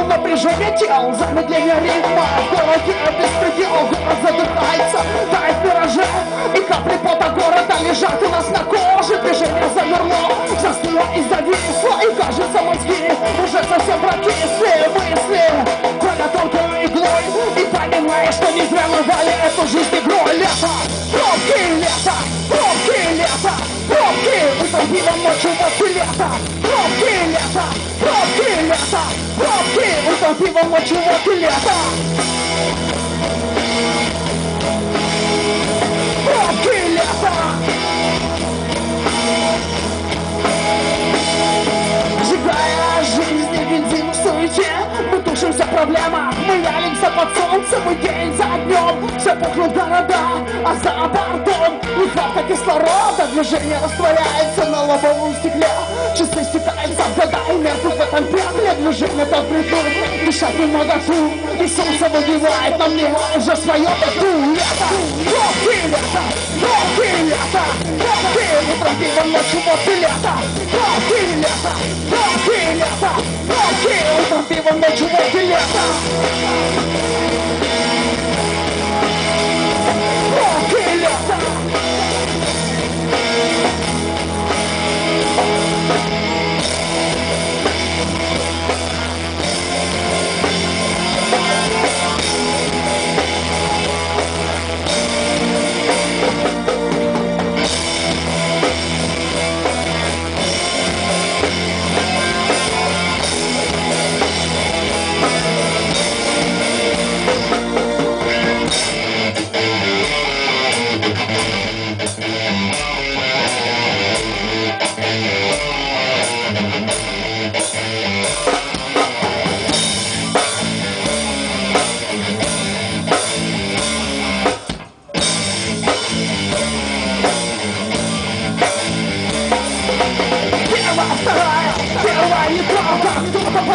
Движение тел, замедление ритма. В городе беспредел, город задыхается Тает мираже. И капли пота города Лежат у нас на коже, движение замерло Застыло и зависло, и кажется мозги Уже совсем прокисли мысли Коля тонкой иглой. И понимаешь, что не зря рвали эту жизнь Утопило ночью после лета Пробки, лето, пробки, лето Пробки, утопило ночью после лета Пробки, лето Сжигая жизнь и бензин в суете. Мы тушимся в проблемах, мы ялимся под солнцем И день за днем все пухнут города А за бортом нехватка кислорода Движение растворяется на лобовом стекле. Часы стекаются в года и меркнут в этом пекле. Движение так придут, дышать не моготу И солнце выгибает на мне уже свое тату Лето, пробки, лето, пробки, лето Пробки, утром пивом ночью после лета. Пробки, лето, пробки, лето Пробки, утром пивом ночью после лета. Пробки,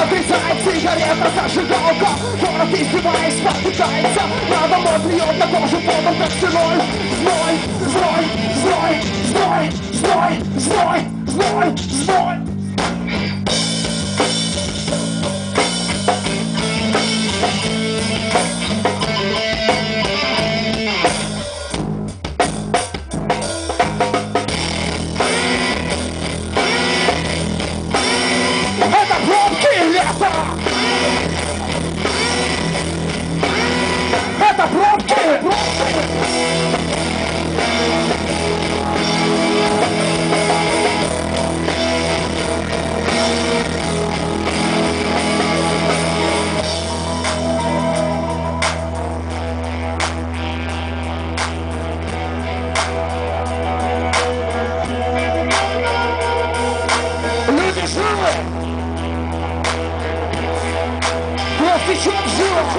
Подрезает сигарета, зажигалка Город издеваясь, спотыкается На домой плюет на кожу потом как стеной Зной, зной, течет жилах!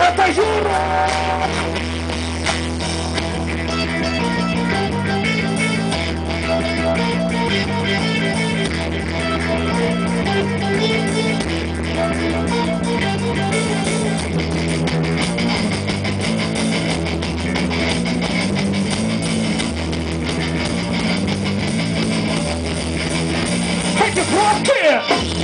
Это Юра! Эти пробки!